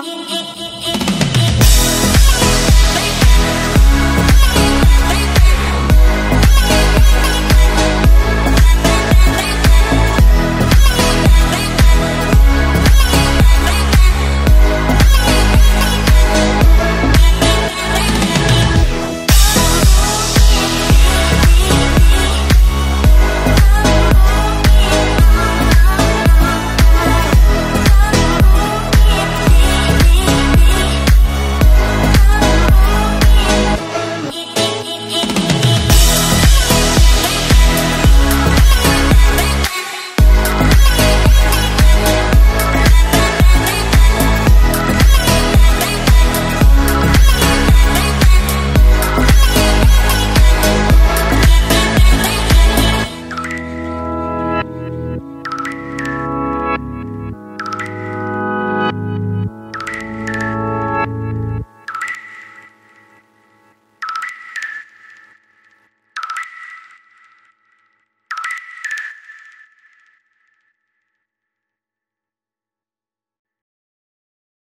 You.